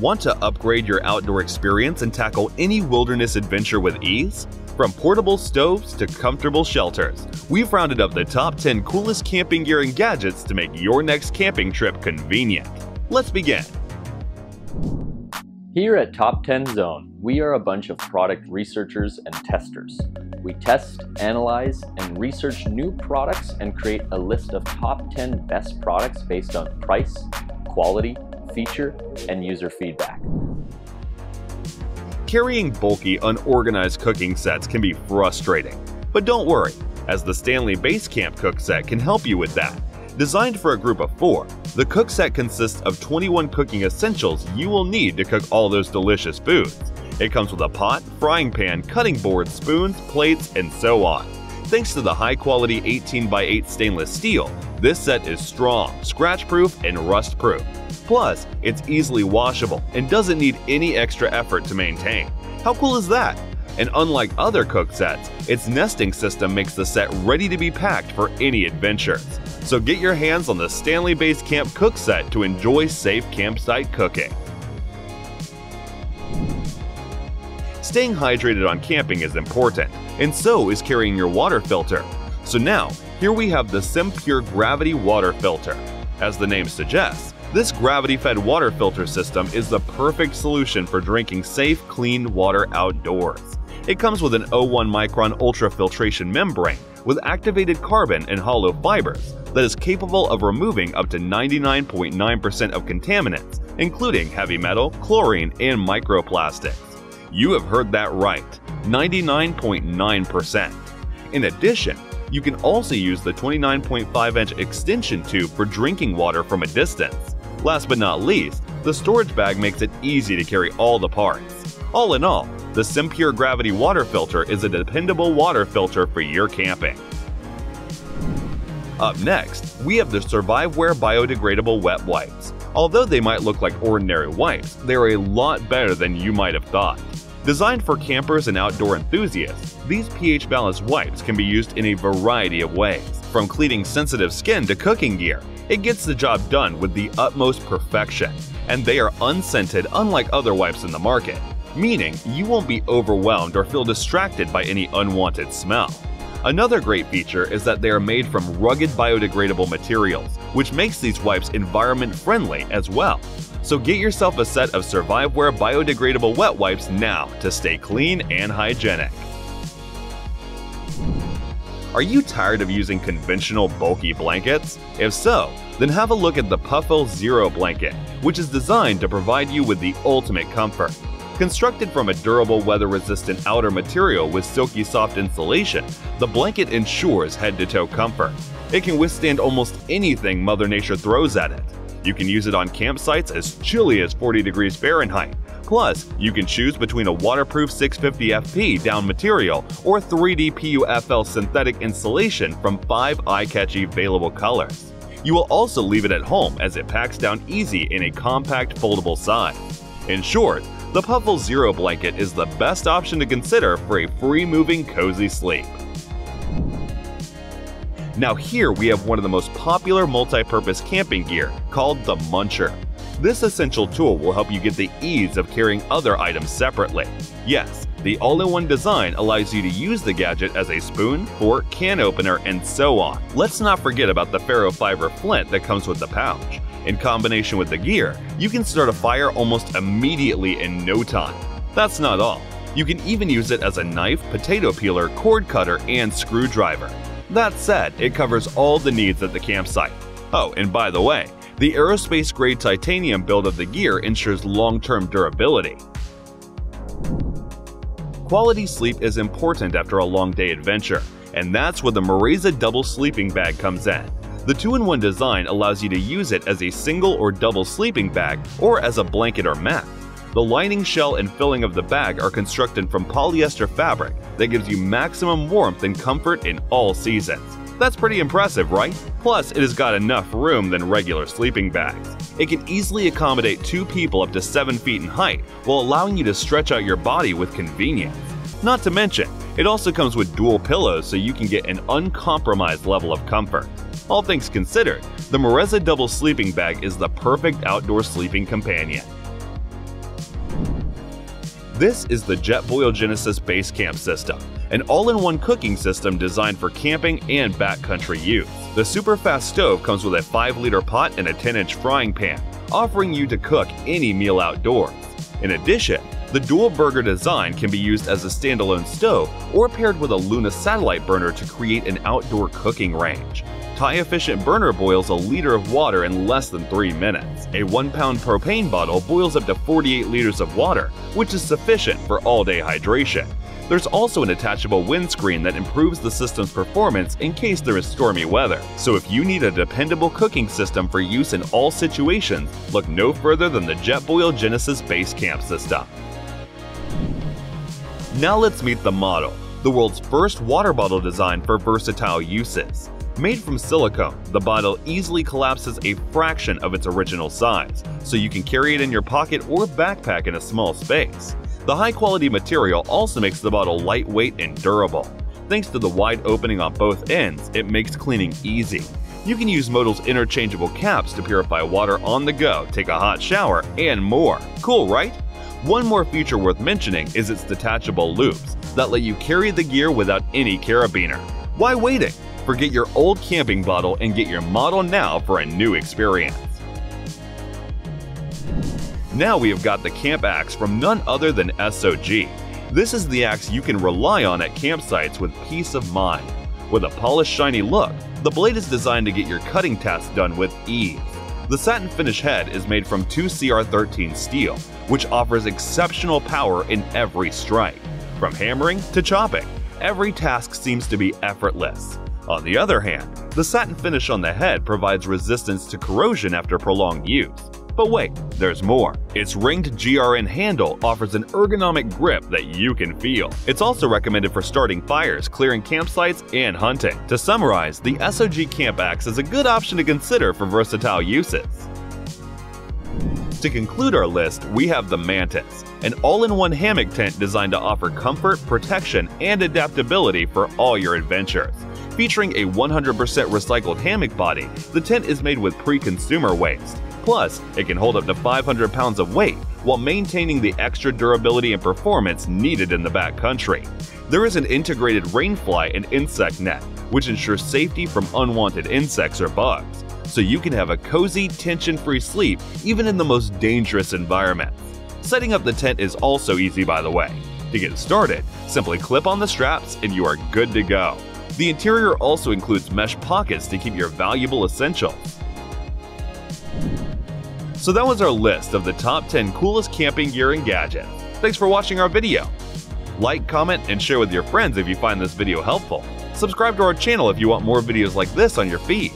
Want to upgrade your outdoor experience and tackle any wilderness adventure with ease? From portable stoves to comfortable shelters, we've rounded up the top 10 coolest camping gear and gadgets to make your next camping trip convenient. Let's begin. Here at Top 10 Zone, we are a bunch of product researchers and testers. We test, analyze, and research new products and create a list of top 10 best products based on price, quality, feature, and user feedback. Carrying bulky, unorganized cooking sets can be frustrating. But don't worry, as the Stanley Basecamp Cook Set can help you with that. Designed for a group of four, the cook set consists of 21 cooking essentials you will need to cook all those delicious foods. It comes with a pot, frying pan, cutting board, spoons, plates, and so on. Thanks to the high quality 18x8 stainless steel, this set is strong, scratch proof, and rust proof. Plus, it's easily washable and doesn't need any extra effort to maintain. How cool is that? And unlike other cook sets, its nesting system makes the set ready to be packed for any adventures. So get your hands on the Stanley Basecamp Cook Set to enjoy safe campsite cooking. Staying hydrated on camping is important, and so is carrying your water filter. So now, here we have the SimPure Gravity Water Filter. As the name suggests, this gravity-fed water filter system is the perfect solution for drinking safe, clean water outdoors. It comes with an 01 micron ultrafiltration membrane with activated carbon and hollow fibers that is capable of removing up to 99.9% of contaminants, including heavy metal, chlorine, and microplastics. You have heard that right 99.9%. In addition, you can also use the 29.5 inch extension tube for drinking water from a distance. Last but not least, the storage bag makes it easy to carry all the parts. All in all, the SimPure Gravity Water Filter is a dependable water filter for your camping. Up next, we have the Surviveware Biodegradable Wet Wipes. Although they might look like ordinary wipes, they are a lot better than you might have thought. Designed for campers and outdoor enthusiasts, these pH balanced wipes can be used in a variety of ways, from cleaning sensitive skin to cooking gear, it gets the job done with the utmost perfection, and they are unscented unlike other wipes in the market, meaning you won't be overwhelmed or feel distracted by any unwanted smell. Another great feature is that they are made from rugged biodegradable materials, which makes these wipes environment friendly as well. So get yourself a set of Surviveware biodegradable wet wipes now to stay clean and hygienic. Are you tired of using conventional bulky blankets? If so, then have a look at the Puffle Zero blanket, which is designed to provide you with the ultimate comfort. Constructed from a durable weather-resistant outer material with silky soft insulation, the blanket ensures head-to-toe comfort. It can withstand almost anything Mother Nature throws at it. You can use it on campsites as chilly as 40 degrees Fahrenheit, Plus, you can choose between a waterproof 650 FP down material or 3D PUFL synthetic insulation from five eye-catchy available colors. You will also leave it at home as it packs down easy in a compact foldable size. In short, the Puffle Zero blanket is the best option to consider for a free-moving cozy sleep. Now here we have one of the most popular multi-purpose camping gear called the Muncher. This essential tool will help you get the ease of carrying other items separately. Yes, the all-in-one design allows you to use the gadget as a spoon, fork, can opener, and so on. Let's not forget about the ferro fiber flint that comes with the pouch. In combination with the gear, you can start a fire almost immediately in no time. That's not all. You can even use it as a knife, potato peeler, cord cutter, and screwdriver. That said, it covers all the needs at the campsite. Oh, and by the way, the aerospace grade titanium build of the gear ensures long term durability. Quality sleep is important after a long day adventure, and that's where the MEREZA double sleeping bag comes in. The 2-in-1 design allows you to use it as a single or double sleeping bag or as a blanket or mat. The lining shell and filling of the bag are constructed from polyester fabric that gives you maximum warmth and comfort in all seasons. That's pretty impressive, right? Plus, it has got enough room than regular sleeping bags. It can easily accommodate two people up to 7 feet in height while allowing you to stretch out your body with convenience. Not to mention, it also comes with dual pillows so you can get an uncompromised level of comfort. All things considered, the MEREZA Double Sleeping Bag is the perfect outdoor sleeping companion. This is the Jetboil Genesis Base Camp system, an all-in-one cooking system designed for camping and backcountry use. The super fast stove comes with a 5-liter pot and a 10-inch frying pan, offering you to cook any meal outdoors. In addition, the dual burner design can be used as a standalone stove or paired with a Luna satellite burner to create an outdoor cooking range. TIE Efficient Burner boils a liter of water in less than 3 minutes. A 1 pound propane bottle boils up to 48 liters of water, which is sufficient for all day hydration. There's also an attachable windscreen that improves the system's performance in case there is stormy weather. So if you need a dependable cooking system for use in all situations, look no further than the Jetboil Genesis Base Camp system. Now let's meet the MODL, the world's first water bottle designed for versatile uses. Made from silicone, the bottle easily collapses a fraction of its original size, so you can carry it in your pocket or backpack in a small space. The high-quality material also makes the bottle lightweight and durable. Thanks to the wide opening on both ends, it makes cleaning easy. You can use MODL's interchangeable caps to purify water on the go, take a hot shower, and more. Cool, right? One more feature worth mentioning is its detachable loops that let you carry the gear without any carabiner. Why waiting? Forget your old camping bottle and get your MODL now for a new experience. Now we have got the Camp Axe from none other than SOG. This is the axe you can rely on at campsites with peace of mind. With a polished shiny look, the blade is designed to get your cutting tasks done with ease. The satin finish head is made from 2CR13 steel, which offers exceptional power in every strike. From hammering to chopping, every task seems to be effortless. On the other hand, the satin finish on the head provides resistance to corrosion after prolonged use. But wait, there's more. Its ringed GRN handle offers an ergonomic grip that you can feel. It's also recommended for starting fires, clearing campsites, and hunting. To summarize, the SOG Camp Axe is a good option to consider for versatile uses. To conclude our list, we have the Mantis, an all-in-one hammock tent designed to offer comfort, protection, and adaptability for all your adventures. Featuring a 100% recycled hammock body, the tent is made with pre-consumer waste. Plus, it can hold up to 500 pounds of weight while maintaining the extra durability and performance needed in the backcountry. There is an integrated rainfly and insect net, which ensures safety from unwanted insects or bugs, so you can have a cozy, tension-free sleep even in the most dangerous environments. Setting up the tent is also easy by the way. To get started, simply clip on the straps and you are good to go. The interior also includes mesh pockets to keep your valuable essentials. So that was our list of the top 10 coolest camping gear and gadgets. Thanks for watching our video. Like, comment, and share with your friends if you find this video helpful. Subscribe to our channel if you want more videos like this on your feed.